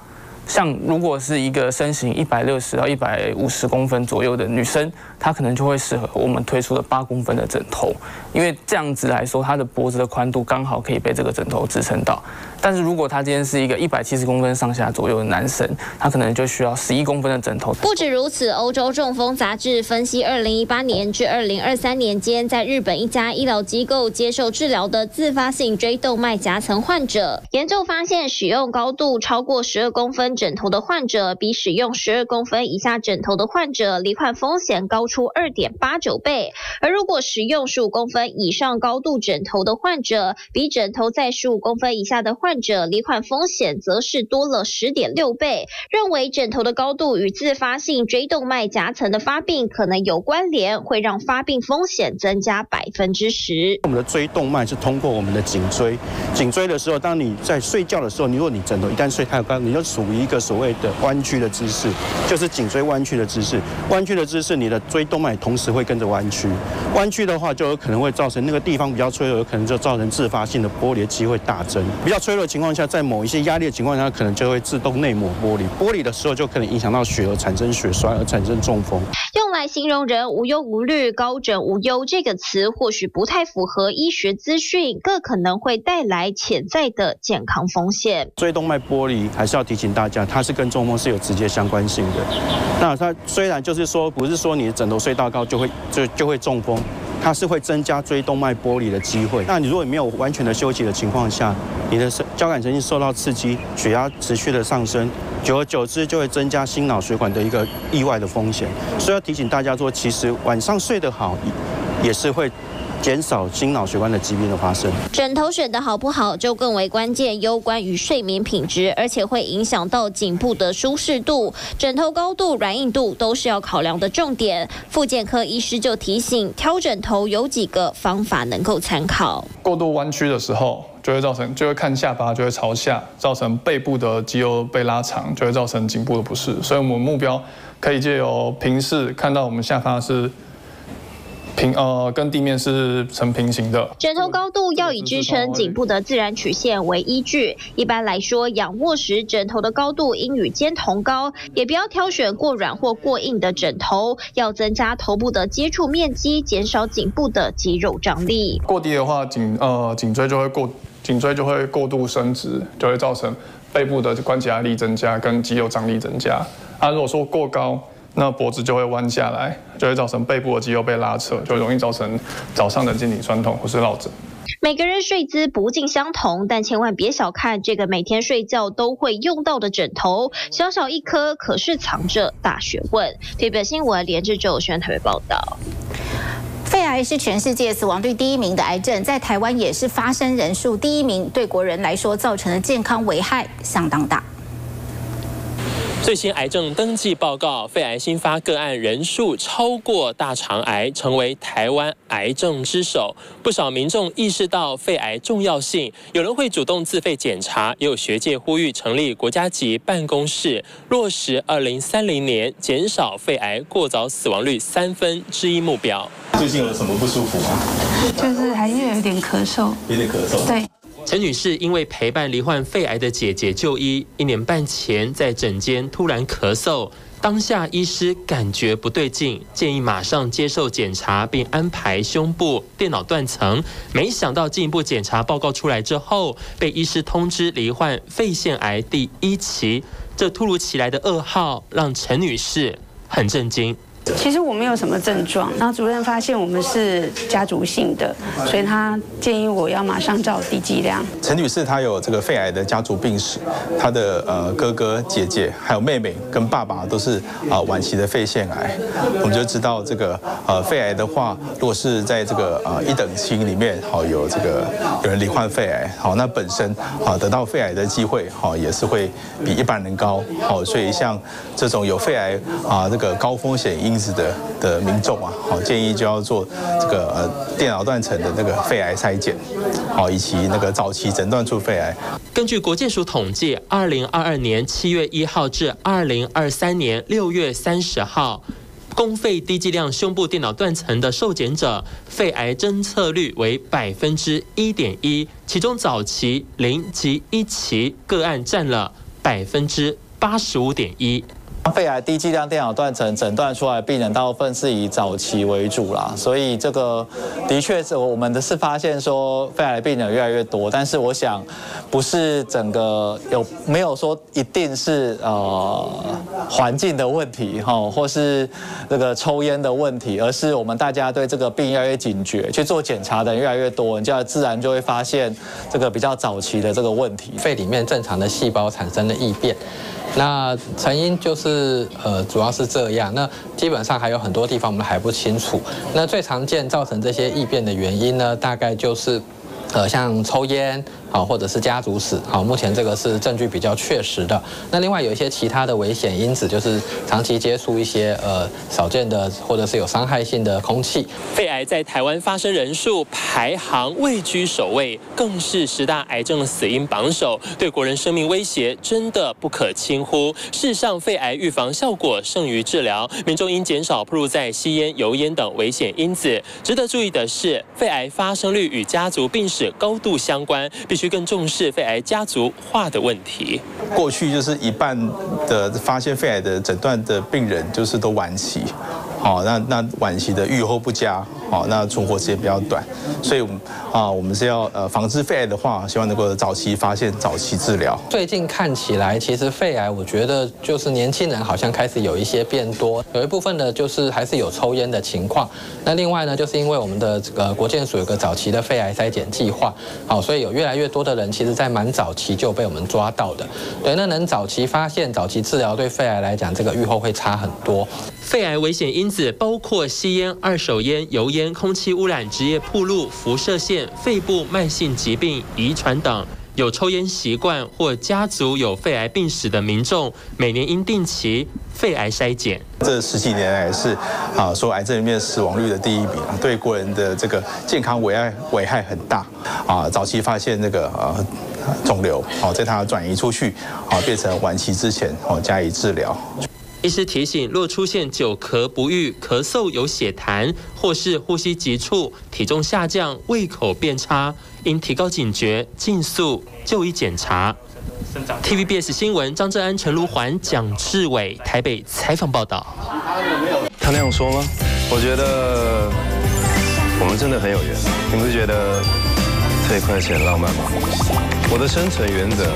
像如果是一个身形一百六十到一百五十公分左右的女生，她可能就会适合我们推出的八公分的枕头，因为这样子来说，他的脖子的宽度刚好可以被这个枕头支撑到。但是如果他今天是一个一百七十公分上下左右的男生，他可能就需要十一公分的枕头。
不止如此，欧洲中风杂志分析，二零一八年至二零二三年间，在日本一家医疗机构接受治疗的自发性椎动脉夹层患者，研究发现，使用高度超过十二公分枕头的患者，比使用十二公分以下枕头的患者，罹患风险高出二点八九倍。而如果使用十五公分以上高度枕头的患者，比枕头在十五公分以下的患者罹患风险则是多了十点六倍。认为枕头的高度与自发性椎动脉夹层的发病可能有关联，会让发病风险增加百分之十。
我们的椎动脉是通过我们的颈椎，颈椎的时候，当你在睡觉的时候，你如果你枕头一旦睡太高，你就属于一个所谓的弯曲的姿势，就是颈椎弯曲的姿势。弯曲的姿势，你的椎动脉同时会跟着弯曲。弯曲的话，就有可能会造成那个地方比较脆弱，有可能就造成自发性的剥离的机会大增。比较脆弱的情况下，在某一些压力的情况下，可能就会自动内膜剥离。剥离的时候，就可能影响到血而产生血栓，而产生中风。
用来形容人无忧无虑、高枕无忧这个词，或许不太符合医学资讯，更可能会带来潜在的健康风险。
椎动脉剥离还是要提醒大家，它是跟中风是有直接相关性的。那它虽然就是说，不是说你的枕头睡到高就会就就会中风。它是会增加椎动脉剥离的机会。那你如果没有完全的休息的情况下，你的交感神经受到刺激，血压持续的上升，久而久之就会增加心脑血管的一个意外的风险。所以要提醒大家说，其实晚上睡得好，也是会。减少心脑血管的疾病的发生。
枕头选的好不好就更为关键，攸关于睡眠品质，而且会影响到颈部的舒适度、枕头高度、软硬度都是要考量的重点。复健科医师就提醒，挑枕头有几个方法能够参考。
过度弯曲的时候，就会造成就会看下巴就会朝下，造成背部的肌肉被拉长，就会造成颈部的不适。所以我们目标可以借由平视看到我们下巴是。平呃，跟地面是成平行的。
枕头高度要以支撑颈部的自然曲线为依据。一般来说，仰卧时枕头的高度应与肩同高，也不要挑选过软或过硬的枕头，要增加头部的接触面积，减少颈部的肌肉张力。
过低的话，颈呃颈椎就会过颈椎就会过度伸直，就会造成背部的关节压力增加跟肌肉张力增加。啊，如果说过高。那脖子就会弯下来，就会造成背部的肌肉被拉扯，就容易造成早上的肩颈酸痛或是落枕。
每个人睡姿不尽相同，但千万别小看这个每天睡觉都会用到的枕头，小小一颗可是藏着大学问。台北新闻连志周宣台北报道。
肺癌是全世界死亡率第一名的癌症，在台湾也是发生人数第一名，对国人来说造成的健康危害相当大。
最新癌症登记报告，肺癌新发个案人数超过大肠癌，成为台湾癌症之首。不少民众意识到肺癌重要性，有人会主动自费检查，也有学界呼吁成立国家级办公室，落实二零三零年减少肺癌过早死亡率三分之一目标。
最近有什么不舒服吗？
就是还是有点咳嗽，
有点咳嗽。
对。
陈女士因为陪伴罹患肺癌的姐姐就医，一年半前在诊间突然咳嗽，当下医师感觉不对劲，建议马上接受检查，并安排胸部电脑断层。没想到进一步检查报告出来之后，被医师通知罹患肺腺癌第一期。这突如其来的噩耗让陈女士很震惊。
其实我没有什么症状，然后主任发现我们是家族性的，所以他建议我要马上照低剂量。
陈女士她有这个肺癌的家族病史，她的呃哥哥姐姐还有妹妹跟爸爸都是啊晚期的肺腺癌，我们就知道这个呃肺癌的话，如果是在这个呃一等亲里面好有这个有人罹患肺癌，好那本身啊得到肺癌的机会好也是会比一般人高，好所以像这种有肺癌啊这个高风险因。因子的的民众啊，好建议就要做这个呃电脑断层的那个肺癌筛检，好以及那个早期诊断出肺癌。
根据国健署统计，二零二二年七月一号至二零二三年六月三十号，公费低剂量胸部电脑断层的受检者，肺癌侦测率为百分之一点一，其中早期零及一期个案占了百分之八十五点一。
肺癌低剂量电脑断层诊断出来病人，大部分是以早期为主啦，所以这个的确是我们的是发现说肺癌病人越来越多，但是我想不是整个有没有说一定是呃环境的问题哈，或是那个抽烟的问题，而是我们大家对这个病越来越警觉，去做检查的人越来越多，你就要自然就会发现这个比较早期的这个问题，
肺里面正常的细胞产生的异变。那成因就是是呃，主要是这样。那基本上还有很多地方我们还不清楚。那最常见造成这些异变的原因呢，大概就是呃，像抽烟、
好，或者是家族史，好，目前这个是证据比较确实的。那另外有一些其他的危险因子，就是长期接触一些呃少见的或者是有伤害性的空气。
肺癌在台湾发生人数排行位居首位，更是十大癌症死因榜首，对国人生命威胁真的不可轻忽。事实上，肺癌预防效果胜于治疗，民众应减少暴露在吸烟、油烟等危险因子。值得注意的是，肺癌发生率与家族病史高度相关，必须更重视肺癌家族化的问题。
过去就是一半的发现肺癌的诊断的病人就是都晚期，好，那那晚期的预后不佳，好，那存活时间比较短，所以我们啊，我们是要呃防治肺癌的话，希望能够早期发现、早期治疗。
最近看起来，其实肺癌，我觉得就是年轻人好像开始有一些变多，有一部分的就是还是有抽烟的情况。那另外呢，就是因为我们的这个国健署有个早期的肺癌筛检计划，好，所以有越来越多的人其实在蛮早期就被我们抓到的。对，那能早期发现、早期治疗，对肺癌来讲，这个预后会差很多。
肺癌危险因子包括吸烟、二手烟、油烟、空气污染、职业暴露、辐射线、肺部慢性疾病、遗传等。有抽烟习惯或家族有肺癌病史的民众，每年应定期肺癌筛检。
这十几年来是啊，说癌症里面死亡率的第一名，对国人的这个健康危害危害很大啊。早期发现那个呃肿瘤，好在它转移出去，好变成晚期之前，好加以治疗。
医师提醒：若出现久咳不愈、咳嗽有血痰，或是呼吸急促、体重下降、胃口变差，应提高警觉，尽速就医检查。TVBS 新闻张志安、陈如环、蒋志伟台北采访报道。
他那样说吗？我觉得我们真的很有缘。你不觉得这一块钱浪漫吗？我的生存原则